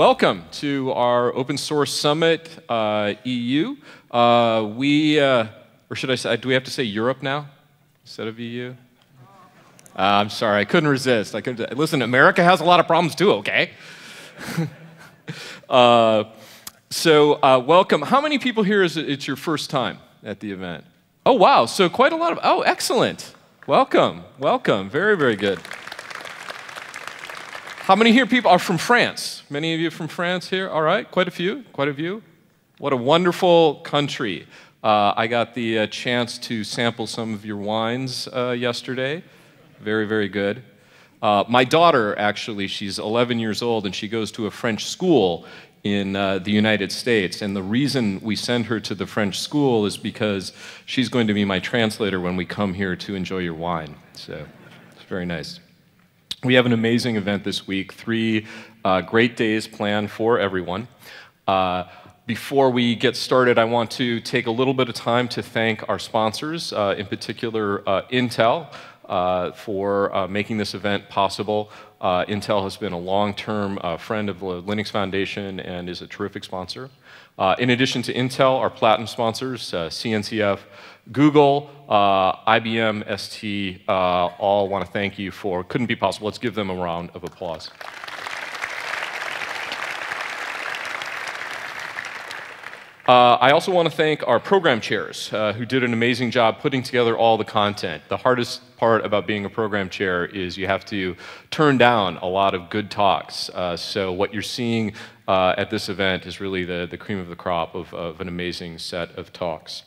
welcome to our Open Source Summit uh, EU. Uh, we, uh, or should I say, do we have to say Europe now instead of EU? Uh, I'm sorry, I couldn't resist. I couldn't. Listen, America has a lot of problems too. Okay. Uh, so, uh, welcome. How many people here is it, it's your first time at the event? Oh, wow. So, quite a lot of. Oh, excellent. Welcome. Welcome. Very, very good. How many here people are from France? Many of you from France here? All right. Quite a few. Quite a few. What a wonderful country. Uh, I got the uh, chance to sample some of your wines uh, yesterday. Very, very good. Uh, my daughter, actually, she's 11 years old and she goes to a French school in uh, the United States. And the reason we send her to the French school is because she's going to be my translator when we come here to enjoy your wine. So it's very nice. We have an amazing event this week, three uh, great days planned for everyone. Uh, before we get started, I want to take a little bit of time to thank our sponsors, uh, in particular uh, Intel uh, for uh, making this event possible. Uh, Intel has been a long-term uh, friend of the Linux Foundation and is a terrific sponsor. Uh, in addition to Intel, our platinum sponsors, uh, CNCF, Google, IBM, ST, all want to thank you for, couldn't be possible. Let's give them a round of applause. Uh, I also want to thank our program chairs uh, who did an amazing job putting together all the content. The hardest part about being a program chair is you have to turn down a lot of good talks. Uh, so what you're seeing uh, at this event is really the, the cream of the crop of, of an amazing set of talks.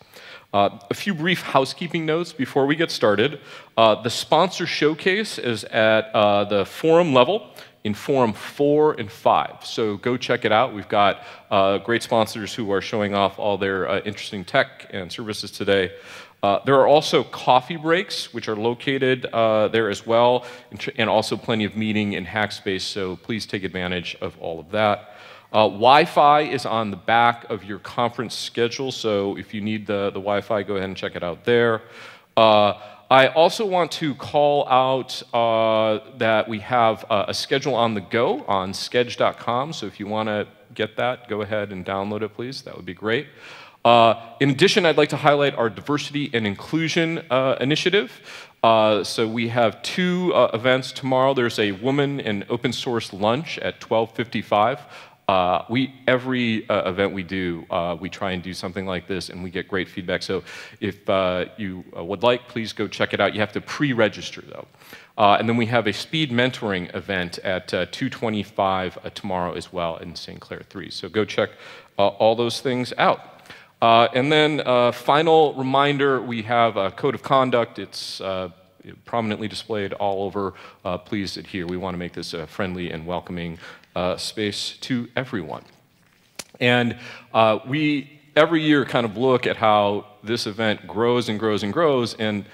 Uh, a few brief housekeeping notes before we get started. Uh, the sponsor showcase is at the forum level in Forum 4 and 5. So go check it out. We've got uh, great sponsors who are showing off all their uh, interesting tech and services today. Uh, there are also coffee breaks, which are located uh, there as well, and also plenty of meeting and hack space, so please take advantage of all of that. Uh, Wi-Fi is on the back of your conference schedule, so if you need the, the Wi-Fi, go ahead and check it out there. Uh, I also want to call out uh, that we have uh, a schedule on the go on sched.com. So if you want to get that, go ahead and download it, please. That would be great. Uh, in addition, I'd like to highlight our diversity and inclusion uh, initiative. Uh, so we have two uh, events tomorrow. There's a woman in open source lunch at 1255. Uh, we every uh, event we do, uh, we try and do something like this, and we get great feedback. So if uh, you uh, would like, please go check it out. You have to pre-register though. Uh, and then we have a speed mentoring event at 2:25 tomorrow as well in St. Clair 3. So go check all those things out. and then final reminder: we have a code of conduct. It's prominently displayed all over. please adhere. We want to make this a friendly and welcoming uh, space to everyone. And uh, we every year kind of look at how this event grows and grows and grows. And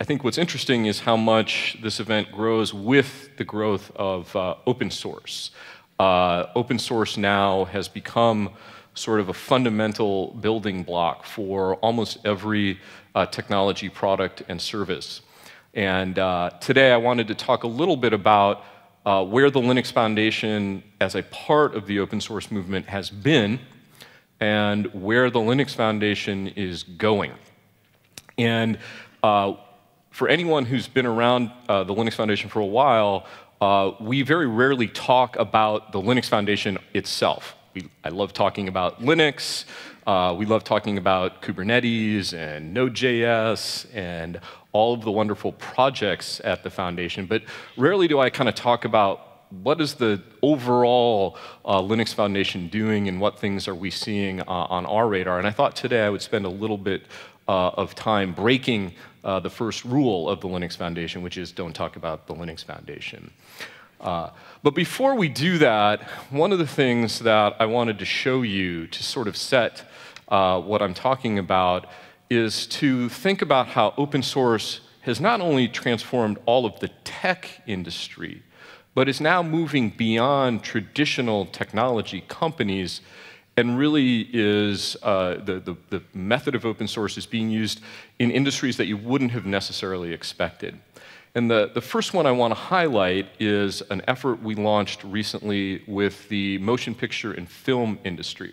I think what's interesting is how much this event grows with the growth of uh, open source. Uh, open source now has become sort of a fundamental building block for almost every uh, technology product and service. And uh, today I wanted to talk a little bit about uh, where the Linux Foundation, as a part of the open source movement, has been and where the Linux Foundation is going. And uh, for anyone who's been around uh, the Linux Foundation for a while, uh, we very rarely talk about the Linux Foundation itself. We, I love talking about Linux. Uh, we love talking about Kubernetes and Node.js and all of the wonderful projects at the foundation, but rarely do I kind of talk about what is the overall uh, Linux Foundation doing and what things are we seeing uh, on our radar. And I thought today I would spend a little bit uh, of time breaking uh, the first rule of the Linux Foundation, which is don't talk about the Linux Foundation. Uh, but before we do that, one of the things that I wanted to show you to sort of set uh, what I'm talking about is to think about how open source has not only transformed all of the tech industry, but is now moving beyond traditional technology companies and really is uh, the, the, the, method of open source is being used in industries that you wouldn't have necessarily expected. And the, the first one I want to highlight is an effort we launched recently with the motion picture and film industry.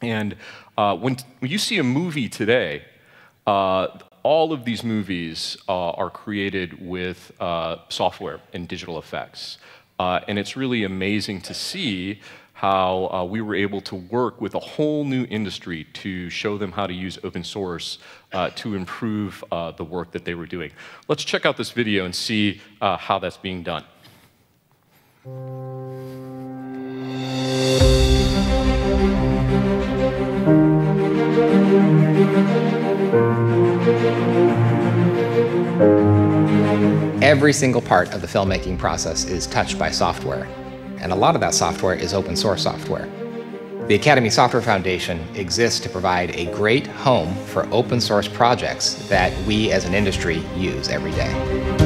And uh, when, when you see a movie today, uh, all of these movies uh, are created with uh, software and digital effects. Uh, and it's really amazing to see how uh, we were able to work with a whole new industry to show them how to use open source uh, to improve uh, the work that they were doing. Let's check out this video and see uh, how that's being done. Every single part of the filmmaking process is touched by software and a lot of that software is open source software. The Academy Software Foundation exists to provide a great home for open source projects that we as an industry use every day.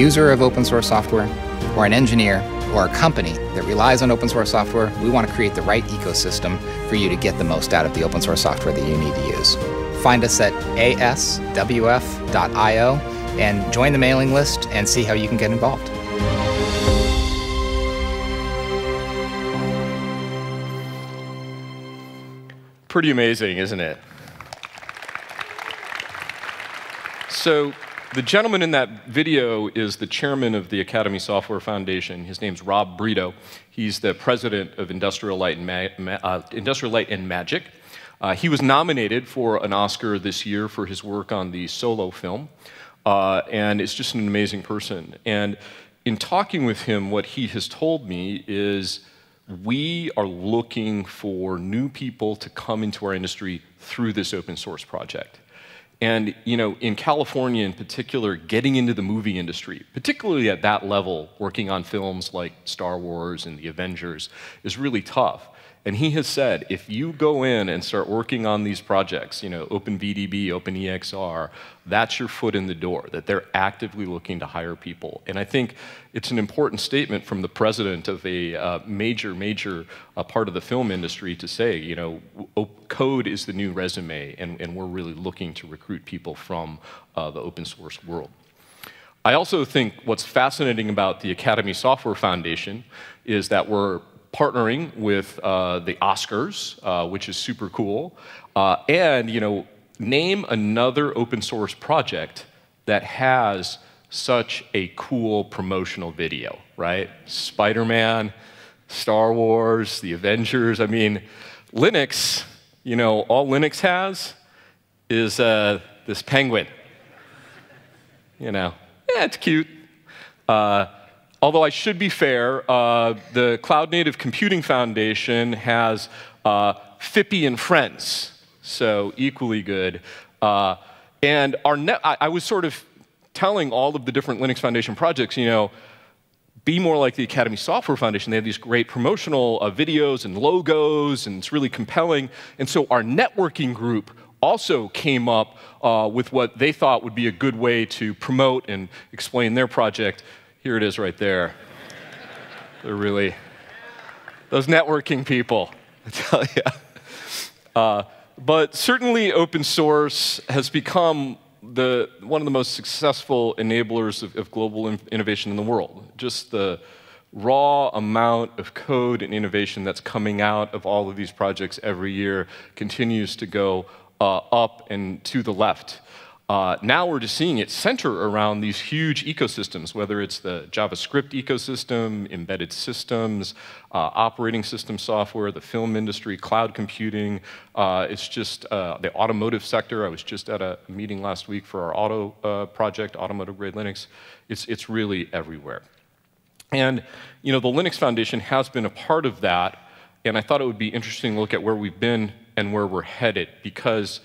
User of open source software, or an engineer, or a company that relies on open source software, we want to create the right ecosystem for you to get the most out of the open source software that you need to use. Find us at aswf.io and join the mailing list and see how you can get involved. Pretty amazing, isn't it? So, the gentleman in that video is the chairman of the Academy Software Foundation. His name's Rob Bredow. He's the president of Industrial Light and, Ma uh, Industrial Light and Magic. Uh, he was nominated for an Oscar this year for his work on the solo film, uh, and is just an amazing person. And in talking with him, what he has told me is we are looking for new people to come into our industry through this open source project. And you know, in California in particular, getting into the movie industry, particularly at that level, working on films like Star Wars and The Avengers, is really tough. And he has said, if you go in and start working on these projects, you know, OpenVDB, OpenEXR, that's your foot in the door, that they're actively looking to hire people. And I think it's an important statement from the president of a uh, major, major uh, part of the film industry to say, you know, code is the new resume, and, and we're really looking to recruit people from uh, the open source world. I also think what's fascinating about the Academy Software Foundation is that we're partnering with uh, the Oscars, uh, which is super cool. Uh, and, you know, name another open source project that has such a cool promotional video, right? Spider-Man, Star Wars, the Avengers. I mean, Linux, you know, all Linux has is uh, this penguin. You know, yeah, it's cute. Uh, Although I should be fair, uh, the Cloud Native Computing Foundation has uh, Phippy and Friends, so equally good. Uh, and our net, I, I, was sort of telling all of the different Linux Foundation projects, you know, be more like the Academy Software Foundation. They have these great promotional uh, videos and logos, and it's really compelling. And so our networking group also came up uh, with what they thought would be a good way to promote and explain their project. Here it is right there. They're really, those networking people, I tell you. Uh, but certainly open source has become the, one of the most successful enablers of, of global in innovation in the world. Just the raw amount of code and innovation that's coming out of all of these projects every year continues to go uh, up and to the left. Uh, now we're just seeing it center around these huge ecosystems, whether it's the JavaScript ecosystem, embedded systems, uh, operating system software, the film industry, cloud computing. Uh, it's just uh, the automotive sector. I was just at a meeting last week for our auto uh, project, automotive grade Linux. It's, it's really everywhere. And you know, the Linux Foundation has been a part of that, and I thought it would be interesting to look at where we've been and where we're headed, because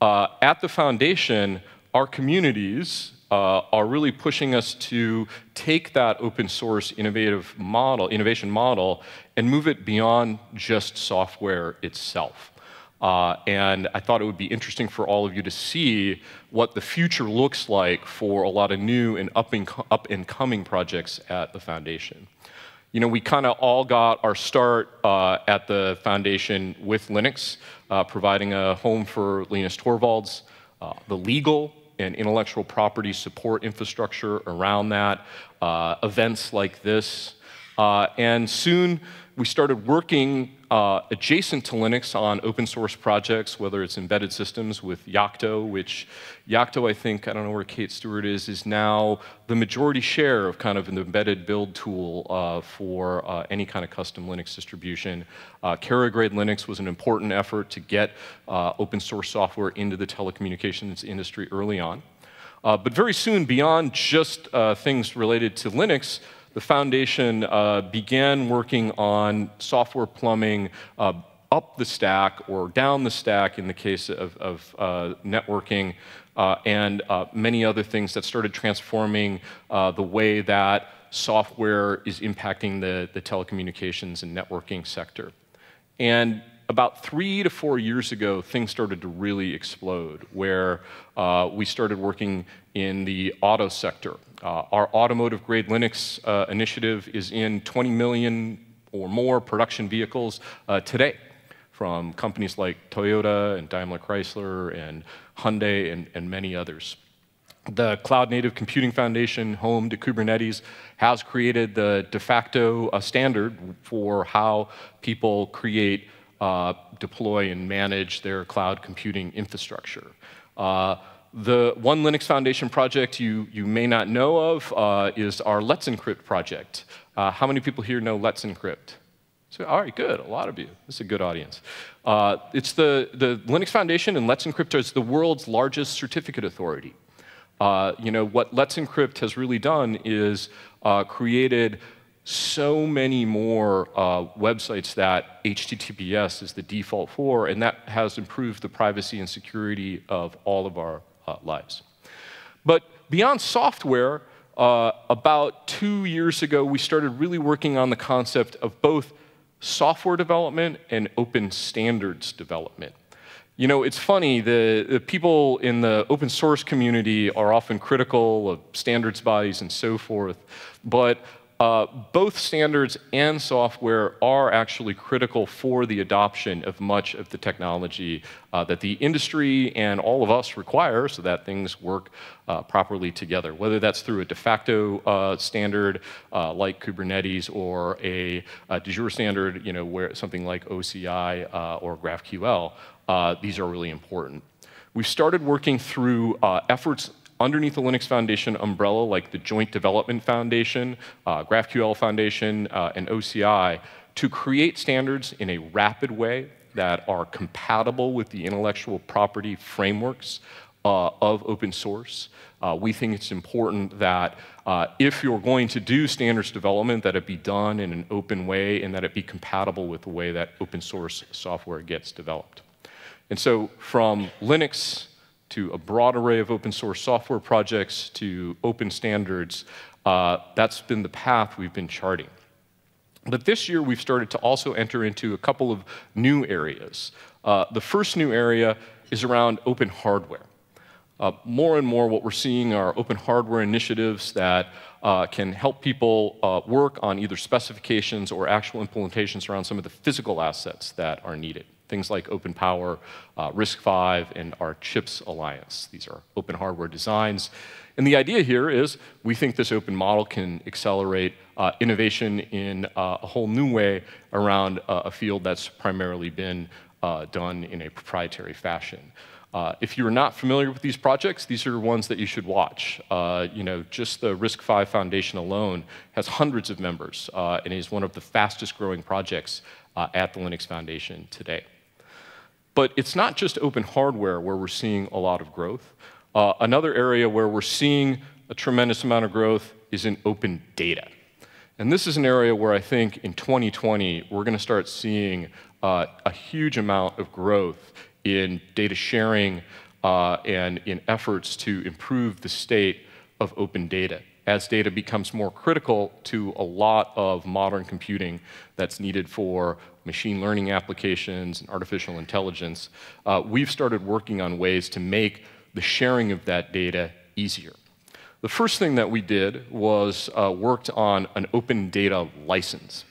uh, at the foundation, our communities uh, are really pushing us to take that open source innovative model, innovation model, and move it beyond just software itself. Uh, and I thought it would be interesting for all of you to see what the future looks like for a lot of new and up and, up and coming projects at the foundation. You know, we kind of all got our start uh, at the foundation with Linux, uh, providing a home for Linus Torvalds, uh, the legal and intellectual property support infrastructure around that, uh, events like this. Uh, and soon we started working uh, adjacent to Linux on open source projects, whether it's embedded systems with Yocto, which Yocto, I think, I don't know where Kate Stewart is, is now the majority share of kind of an embedded build tool uh, for uh, any kind of custom Linux distribution. Uh, Grade Linux was an important effort to get uh, open source software into the telecommunications industry early on. Uh, but very soon, beyond just uh, things related to Linux, the foundation uh, began working on software plumbing uh, up the stack or down the stack in the case of, of uh, networking uh, and uh, many other things that started transforming uh, the way that software is impacting the, the telecommunications and networking sector. And about three to four years ago, things started to really explode, where uh, we started working in the auto sector. Uh, our automotive grade Linux uh, initiative is in 20 million or more production vehicles uh, today from companies like Toyota and Daimler Chrysler and Hyundai and, and many others. The Cloud Native Computing Foundation, home to Kubernetes, has created the de facto uh, standard for how people create uh, deploy and manage their cloud computing infrastructure. Uh, the one Linux Foundation project you, you may not know of uh, is our Let's Encrypt project. Uh, how many people here know Let's Encrypt? So, all right, good. A lot of you. This is a good audience. Uh, it's the, the Linux Foundation and Let's Encrypt is the world's largest certificate authority. Uh, you know, what Let's Encrypt has really done is created so many more uh, websites that HTTPS is the default for, and that has improved the privacy and security of all of our uh, lives. But beyond software, uh, about two years ago, we started really working on the concept of both software development and open standards development. You know, it's funny, the, the, people in the open source community are often critical of standards bodies and so forth, but uh, both standards and software are actually critical for the adoption of much of the technology uh, that the industry and all of us require so that things work uh, properly together, whether that's through a de facto uh, standard uh, like Kubernetes or a, a, de jure standard, you know, where something like OCI uh, or GraphQL. these are really important. We've started working through efforts underneath the Linux Foundation umbrella, like the Joint Development Foundation, uh, GraphQL Foundation, uh, and OCI, to create standards in a rapid way that are compatible with the intellectual property frameworks uh, of open source. Uh, we think it's important that uh, if you're going to do standards development, that it be done in an open way and that it be compatible with the way that open source software gets developed. And so from Linux to a broad array of open source software projects to open standards. Uh, that's been the path we've been charting. But this year, we've started to also enter into a couple of new areas. Uh, the first new area is around open hardware. Uh, more and more, what we're seeing are open hardware initiatives that uh, can help people uh, work on either specifications or actual implementations around some of the physical assets that are needed things like Open Power, uh, RISC-V, and our CHIPS Alliance. These are open hardware designs. And the idea here is we think this open model can accelerate uh, innovation in uh, a whole new way around uh, a field that's primarily been uh, done in a proprietary fashion. Uh, if you're not familiar with these projects, these are ones that you should watch. Uh, you know, just the RISC-V Foundation alone has hundreds of members uh, and is one of the fastest growing projects uh, at the Linux Foundation today. But it's not just open hardware where we're seeing a lot of growth. Uh, another area where we're seeing a tremendous amount of growth is in open data. And this is an area where I think in 2020, we're going to start seeing uh, a huge amount of growth in data sharing uh, and in efforts to improve the state of open data as data becomes more critical to a lot of modern computing that's needed for machine learning applications and artificial intelligence, uh, we've started working on ways to make the sharing of that data easier. The first thing that we did was uh, worked on an open data license.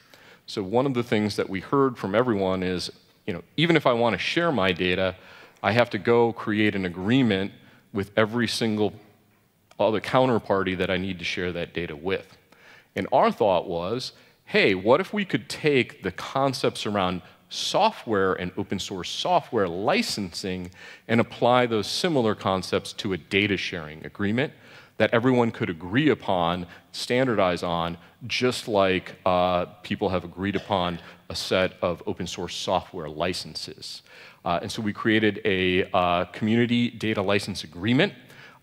So one of the things that we heard from everyone is, you know, even if I want to share my data, I have to go create an agreement with every single other counterparty that I need to share that data with. And our thought was, hey, what if we could take the concepts around software and open source software licensing and apply those similar concepts to a data sharing agreement that everyone could agree upon, standardize on, just like uh, people have agreed upon a set of open source software licenses. Uh, and so we created a uh, community data license agreement.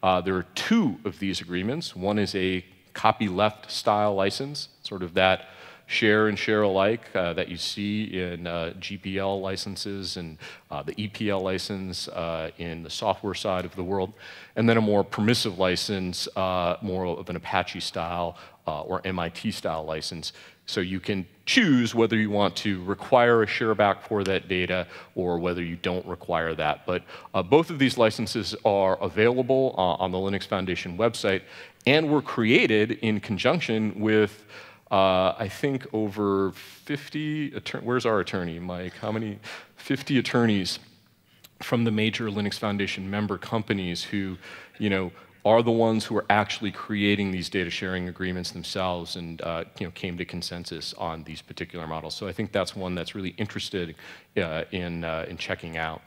Uh, there are two of these agreements. One is a copyleft style license, sort of that share and share alike uh, that you see in uh, GPL licenses and uh, the EPL license uh, in the software side of the world, and then a more permissive license, uh, more of an Apache style uh, or MIT style license. So you can choose whether you want to require a shareback for that data or whether you don't require that. But both of these licenses are available on the Linux Foundation website and were created in conjunction with uh, I think over 50, where's our attorney, Mike? How many? 50 attorneys from the major Linux Foundation member companies who, you know, are the ones who are actually creating these data sharing agreements themselves and uh, you know, came to consensus on these particular models. So I think that's one that's really interested uh, in, uh, in checking out.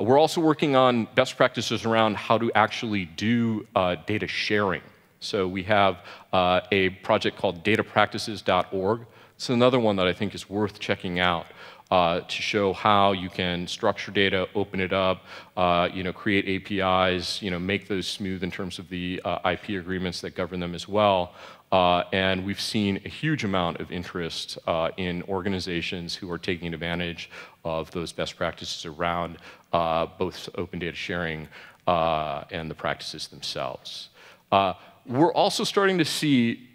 Uh, we're also working on best practices around how to actually do uh, data sharing. So we have uh, a project called datapractices.org. It's another one that I think is worth checking out. Uh, to show how you can structure data, open it up, uh, you know, create APIs, you know, make those smooth in terms of the uh, IP agreements that govern them as well. Uh, and we've seen a huge amount of interest uh, in organizations who are taking advantage of those best practices around uh, both open data sharing and the practices themselves. We're also starting to see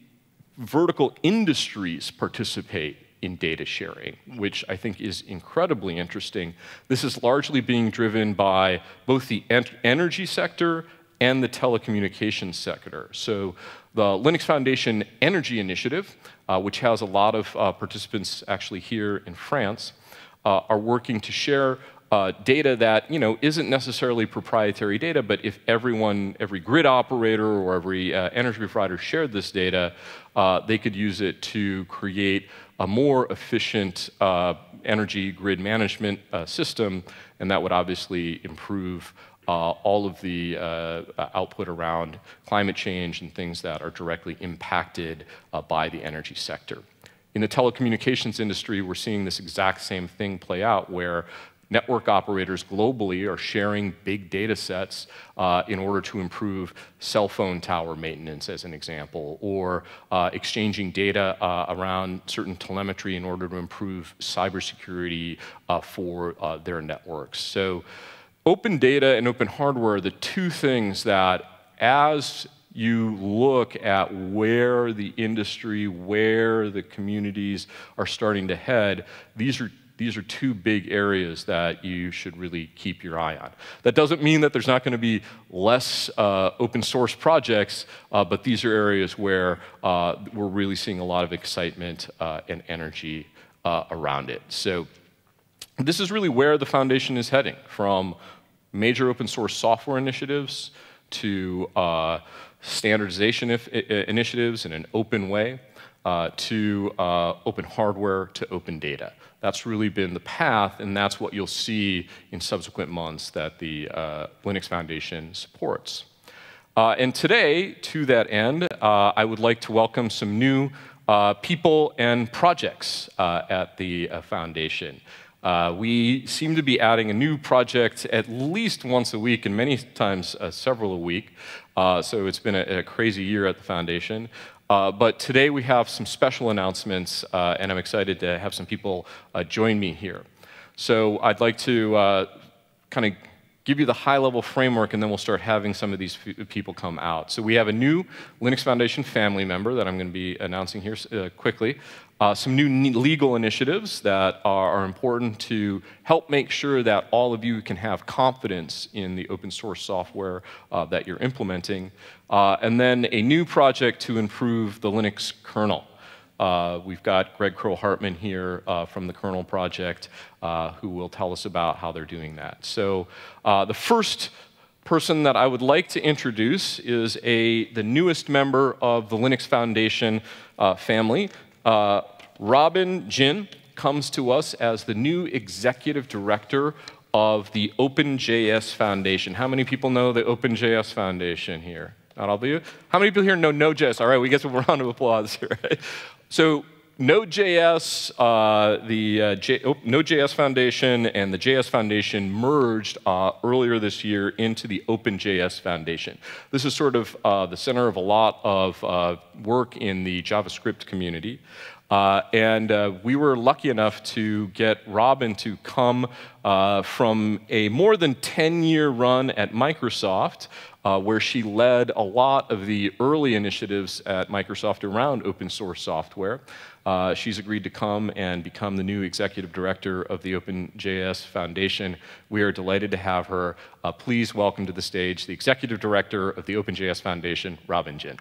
vertical industries participate in data sharing, which I think is incredibly interesting. This is largely being driven by both the energy sector and the telecommunications sector. So the Linux Foundation Energy Initiative, uh, which has a lot of uh, participants actually here in France, uh, are working to share uh, data that you know isn't necessarily proprietary data, but if everyone, every grid operator or every uh, energy provider shared this data, uh, they could use it to create a more efficient uh, energy grid management uh, system, and that would obviously improve uh, all of the output around climate change and things that are directly impacted by the energy sector. In the telecommunications industry, we're seeing this exact same thing play out where network operators globally are sharing big data sets uh, in order to improve cell phone tower maintenance, as an example, or uh, exchanging data uh, around certain telemetry in order to improve cybersecurity uh, for uh, their networks. So, open data and open hardware are the two things that, as you look at where the industry, where the communities are starting to head, these are these are two big areas that you should really keep your eye on. That doesn't mean that there's not going to be less uh, open source projects, uh, but these are areas where uh, we're really seeing a lot of excitement uh, and energy uh, around it. So, this is really where the foundation is heading from major open source software initiatives to uh, standardization initiatives in an open way. Uh, to uh, open hardware to open data. That's really been the path, and that's what you'll see in subsequent months that the uh, Linux Foundation supports. Uh, and today, to that end, uh, I would like to welcome some new uh, people and projects uh, at the uh, Foundation. we seem to be adding a new project at least once a week and many times several a week. so it's been a, a, crazy year at the Foundation. Uh, but today we have some special announcements, uh, and I'm excited to have some people uh, join me here. So I'd like to uh, kind of give you the high level framework, and then we'll start having some of these people come out. So we have a new Linux Foundation family member that I'm going to be announcing here uh, quickly. Uh, some new legal initiatives that are, are, important to help make sure that all of you can have confidence in the open source software uh, that you're implementing. Uh, and then a new project to improve the Linux kernel. Uh, we've got Greg Kroah-Hartman here uh, from the Kernel Project uh, who will tell us about how they're doing that. So uh, the first person that I would like to introduce is a, the newest member of the Linux Foundation uh, family. Robin Ginn comes to us as the new executive director of the OpenJS Foundation. How many people know the OpenJS Foundation here? Not all of you? How many people here know Node.js? All right, we get a round of applause here. So Node.js, uh, the uh, J- oh, Node.js Foundation and the JS Foundation merged uh, earlier this year into the OpenJS Foundation. This is sort of uh, the center of a lot of uh, work in the JavaScript community. Uh, and we were lucky enough to get Robin to come from a more than 10 year run at Microsoft uh, where she led a lot of the early initiatives at Microsoft around open source software. Uh, she's agreed to come and become the new executive director of the OpenJS Foundation. We are delighted to have her. Uh, please welcome to the stage the executive director of the OpenJS Foundation, Robin Ginn.